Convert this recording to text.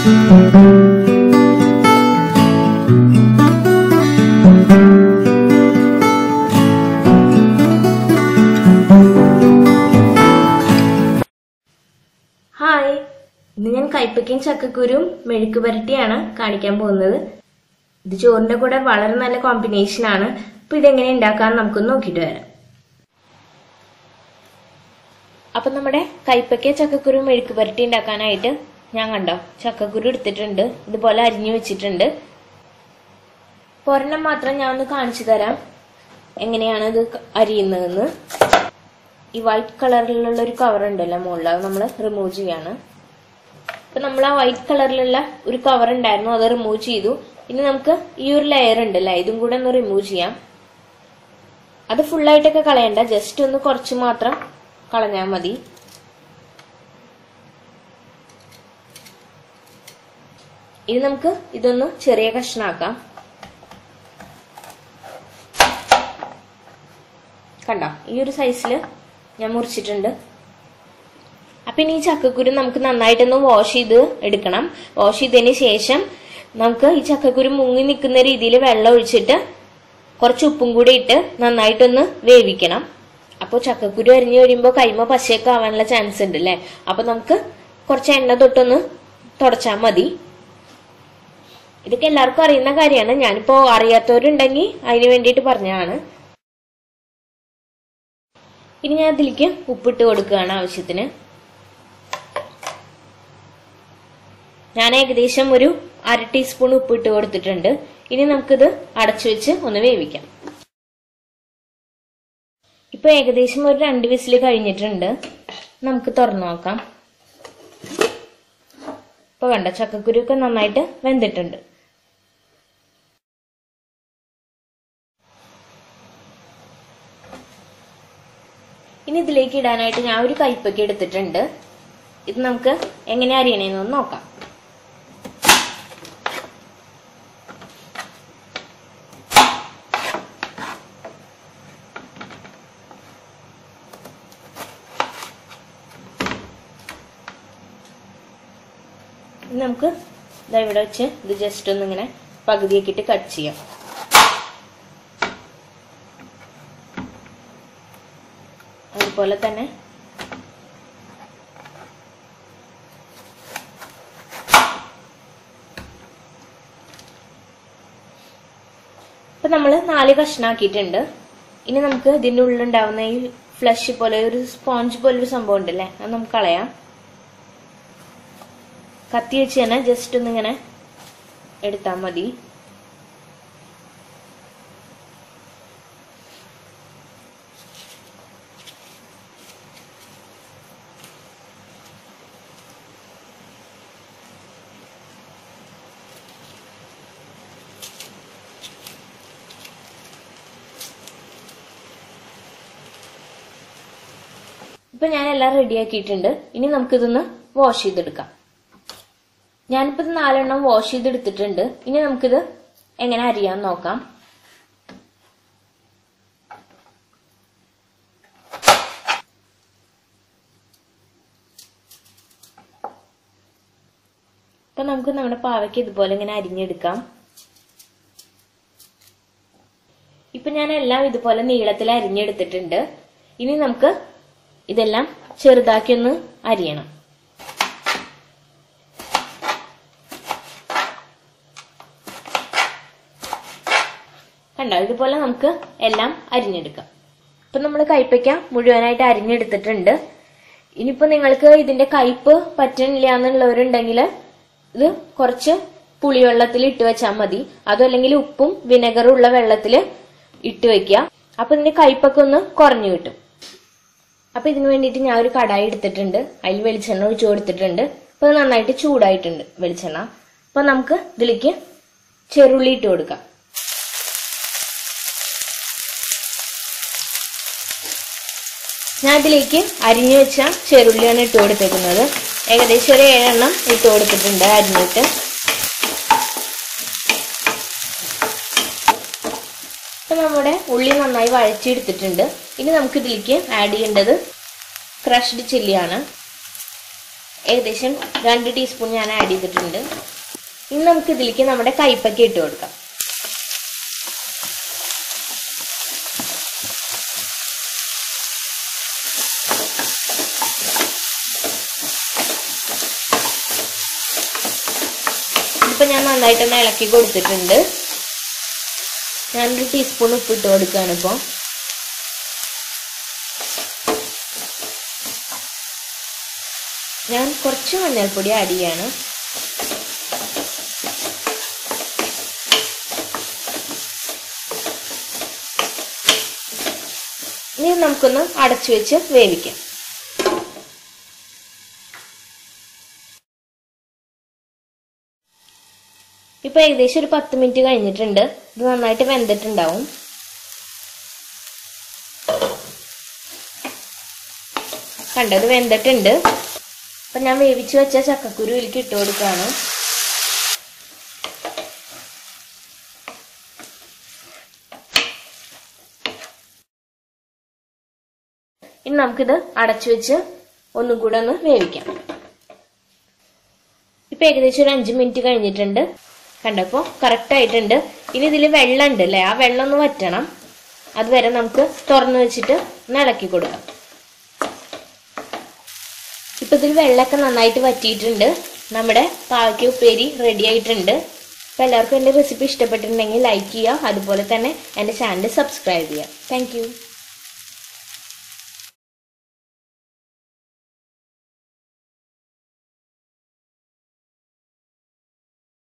Hi. ഞാൻ കൈപ്പക്കയും ചക്കക്കുരും മെഴുക്ക് പുരട്ടിയാണ് കാണിക്കാൻ പോകുന്നത്. ഇത് ചോറിന്റെ കൂടെ വളരെ നല്ല കോമ്പിനേഷൻ ആണ്. അപ്പൊ ഇതെങ്ങനെ ഉണ്ടാക്കാൻ നമുക്കൊന്ന് നോക്കിയിട്ട് വരാം. അപ്പൊ നമ്മുടെ കൈപ്പക്ക ചക്കക്കുരു മെഴുക്ക് പുരട്ടി ഉണ്ടാക്കാനായിട്ട് ഞാൻ കണ്ടോ? ചക്കക്കുരു എടുത്തിട്ടുണ്ട്. ഇതുപോലെ അരിഞ്ഞു വെച്ചിട്ടുണ്ട്. ഒരെണ്ണം മാത്രം ഞാൻ ഒന്ന് കാണിച്ചു തരാം. എങ്ങനെയാണ് ഇത് അരിയുന്നതെന്ന്. ഈ വൈറ്റ് കളറിലുള്ള ഒരു കവർ ഉണ്ടല്ലോ മുകളിൽ അത് നമ്മൾ റിമൂവ് ചെയ്യാണ്. അപ്പൊ നമ്മൾ ആ വൈറ്റ് കളറിലുള്ള ഒരു കവർ ഉണ്ടായിരുന്നു. അത് റിമൂവ് ചെയ്തു. ഇനി നമുക്ക് ഈ ഒരു ലെയർ ഉണ്ടല്ലോ ഇതും കൂടെ ഒന്ന് റിമൂവ് ചെയ്യാം. അത് ഫുള്ളായിട്ടൊക്കെ കളയണ്ട. ജസ്റ്റ് ഒന്ന് കുറച്ച് മാത്രം കളഞ്ഞാൽ മതി. ഇനി നമുക്ക് ഇതൊന്ന് ചെറിയ കഷ്ണാക്കാം. കണ്ടോ? ഈ ഒരു സൈസിൽ ഞാൻ മുറിച്ചിട്ടുണ്ട്. അപ്പൊ ഇനി ഈ ചക്കക്കുരു നമുക്ക് നന്നായിട്ടൊന്ന് വാഷ് ചെയ്ത് എടുക്കണം. വാഷ് ചെയ്തതിന് ശേഷം നമുക്ക് ഈ ചക്കക്കുരു മുങ്ങി നിൽക്കുന്ന രീതിയിൽ വെള്ളം ഒഴിച്ചിട്ട് കുറച്ച് ഉപ്പും കൂടി ഇട്ട് നന്നായിട്ടൊന്ന് വേവിക്കണം. അപ്പൊ ചക്കക്കുരു അരിഞ്ഞു കഴിയുമ്പോൾ കൈമ പശയൊക്കെ ആവാനുള്ള ചാൻസ് ഉണ്ട് അല്ലേ അപ്പൊ നമുക്ക് കുറച്ച് എണ്ണ തൊട്ടൊന്ന് തുടച്ചാൽ മതി. ഇതൊക്കെ എല്ലാവർക്കും അറിയുന്ന കാര്യമാണ്. ഞാനിപ്പോ അറിയാത്തവരുണ്ടെങ്കിൽ അതിന് വേണ്ടിയിട്ട് പറഞ്ഞതാണ്. ഇനി ഞാൻ അതിലേക്ക് ഉപ്പിട്ട് കൊടുക്കുകയാണ് ആവശ്യത്തിന്. ഞാൻ ഏകദേശം ഒരു അര ടീസ്പൂൺ ഉപ്പിട്ട് കൊടുത്തിട്ടുണ്ട്. ഇനി നമുക്കിത് അടച്ചു വെച്ച് ഒന്ന് വേവിക്കാം. ഇപ്പൊ ഏകദേശം ഒരു രണ്ട് വിസിൽ കഴിഞ്ഞിട്ടുണ്ട്. നമുക്ക് തുറന്നു നോക്കാം. ഇപ്പൊ കണ്ട ചക്കക്കുരു ഒക്കെ നന്നായിട്ട് വെന്തിട്ടുണ്ട്. ഇനി ഇതിലേക്ക് ഇടാനായിട്ട് ഞാൻ ഒരു കയ്പൊക്കെ എടുത്തിട്ടുണ്ട്. ഇത് നമുക്ക് എങ്ങനെ അരിയണേന്ന് നോക്കാം. നമുക്ക് ഇതാ ഇവിടെ വെച്ച് ഇത് ജസ്റ്റ് ഒന്ന് ഇങ്ങനെ പകുതിയാക്കിയിട്ട് കട്ട് ചെയ്യാം. അതുപോലെ തന്നെ. ഇപ്പൊ നമ്മൾ നാല് കഷ്ണാക്കിയിട്ടുണ്ട്. ഇനി നമുക്ക് ഇതിന്റെ ഉള്ളിലുണ്ടാവുന്ന ഈ ഫ്ലഷ് പോലെ ഒരു സ്പോഞ്ച് പോലെ ഒരു സംഭവം ഉണ്ടല്ലേ? അത് നമുക്ക് കളയാം. കത്തി വെച്ച് തന്നെ ജസ്റ്റ് ഒന്നിങ്ങനെ എടുത്താൽ മതി. ഇപ്പൊ ഞാൻ എല്ലാം റെഡിയാക്കിയിട്ടുണ്ട്. ഇനി നമുക്കിതൊന്ന് വാഷ് ചെയ്തെടുക്കാം. ഞാനിപ്പോ ഇത് നാലെണ്ണം വാഷ് ചെയ്തെടുത്തിട്ടുണ്ട്. ഇനി നമുക്കിത് എങ്ങനെ അരിയാൻ നോക്കാം. ഇപ്പൊ നമുക്ക് നമ്മുടെ പാവയ്ക്ക് ഇതുപോലെ ഇങ്ങനെ അരിഞ്ഞെടുക്കാം. ഇപ്പൊ ഞാൻ എല്ലാം ഇതുപോലെ നീളത്തിൽ അരിഞ്ഞെടുത്തിട്ടുണ്ട്. ഇനി നമുക്ക് ഇതെല്ലാം ചെറുതാക്കി ഒന്ന് അരിയണം. കണ്ടോ? ഇതുപോലെ നമുക്ക് എല്ലാം അരിഞ്ഞെടുക്കാം. ഇപ്പൊ നമ്മൾ കയ്പയ്ക്ക മുഴുവനായിട്ട് അരിഞ്ഞെടുത്തിട്ടുണ്ട്. ഇനിയിപ്പോ നിങ്ങൾക്ക് ഇതിന്റെ കയ്പ് പറ്റണില്ല എന്നുള്ളവരുണ്ടെങ്കിൽ ഇത് കുറച്ച് പുളിവെള്ളത്തിൽ ഇട്ട് വെച്ചാൽ മതി. അതോ അല്ലെങ്കിൽ ഉപ്പും വിനെഗറും ഉള്ള വെള്ളത്തിൽ ഇട്ട് വെക്കുക. അപ്പൊ ഇതിന്റെ കയ്പൊക്കെ ഒന്ന് കുറഞ്ഞു കിട്ടും. അപ്പൊ ഇതിനു വേണ്ടിയിട്ട് ഞാൻ ഒരു കടായി എടുത്തിട്ടുണ്ട്. അതിൽ വെളിച്ചെണ്ണ ഒഴിച്ചു കൊടുത്തിട്ടുണ്ട്. അപ്പൊ അത് നന്നായിട്ട് ചൂടായിട്ടുണ്ട് വെളിച്ചെണ്ണ. അപ്പൊ നമുക്ക് ഇതിലേക്ക് ചെറുള്ളി ഇട്ട് കൊടുക്കാം. ഞാൻ ഇതിലേക്ക് അരിഞ്ഞു വെച്ച ചെറുള്ളിയാണ് ഇട്ട് കൊടുത്തേക്കുന്നത്. ഏകദേശം ഒരു ഏഴെണ്ണം ഇട്ട് കൊടുത്തിട്ടുണ്ട് അരിഞ്ഞിട്ട് അപ്പൊ നമ്മുടെ ഉള്ളി നന്നായി വഴച്ചെടുത്തിട്ടുണ്ട് ഇനി നമുക്ക് ഇതിലേക്ക് ആഡ് ചെയ്യേണ്ടത് ക്രഷ്ഡ് ചില്ലിയാണ് ഏകദേശം രണ്ട് ടീസ്പൂൺ ഞാൻ ആഡ് ചെയ്തിട്ടുണ്ട്. ഇനി നമുക്ക് ഇതിലേക്ക് നമ്മുടെ കൈപ്പക്ക ഇട്ട് കൊടുക്കാം. ഇപ്പൊ ഞാൻ നന്നായിട്ടൊന്ന് ഇളക്കി കൊടുത്തിട്ടുണ്ട്. ഞാനൊരു ടീസ്പൂൺ ഉപ്പിട്ട് കൊടുക്കുകയാണ് ഇപ്പോൾ ഞാൻ കുറച്ച് മഞ്ഞൾപ്പൊടി ആഡ് ചെയ്യാണ്. ഇനി നമുക്കൊന്ന് അടച്ചു വെച്ച് വേവിക്കാം. ഇപ്പൊ ഏകദേശം ഒരു പത്ത് മിനിറ്റ് കഴിഞ്ഞിട്ടുണ്ട്. ഇത് നന്നായിട്ട് വെന്തിട്ടുണ്ടാവും. കണ്ടത് വെന്തിട്ടുണ്ട്. അപ്പൊ ഞാൻ വേവിച്ച് വെച്ച ചക്കക്കുരു ഇതിലേക്ക് ഇട്ട് കൊടുക്കുകയാണ് ഇനി നമുക്കിത് അടച്ചു വെച്ച് ഒന്നും കൂടെ ഒന്ന് വേവിക്കാം. ഇപ്പൊ ഏകദേശം ഒരു അഞ്ച് മിനിറ്റ് കഴിഞ്ഞിട്ടുണ്ട്. കണ്ടപ്പോ കറക്റ്റ് ആയിട്ടുണ്ട്. ഇനി ഇതിൽ വെള്ളം ഉണ്ട് അല്ലേ ആ വെള്ളം ഒന്ന് വറ്റണം. അതുവരെ നമുക്ക് തുറന്നു വെച്ചിട്ട് ഒന്ന് ഇളക്കി കൊടുക്കാം. ഇപ്പൊ ഇതിൽ വെള്ളമൊക്കെ നന്നായിട്ട് വറ്റിയിട്ടുണ്ട്. നമ്മുടെ പാവയ്ക്ക് ഉപ്പേരി റെഡി ആയിട്ടുണ്ട്. അപ്പൊ എല്ലാവർക്കും എന്റെ റെസിപ്പി ഇഷ്ടപ്പെട്ടിട്ടുണ്ടെങ്കിൽ ലൈക്ക് ചെയ്യുക. അതുപോലെ തന്നെ എന്റെ ചാനൽ സബ്സ്ക്രൈബ് ചെയ്യുക. താങ്ക്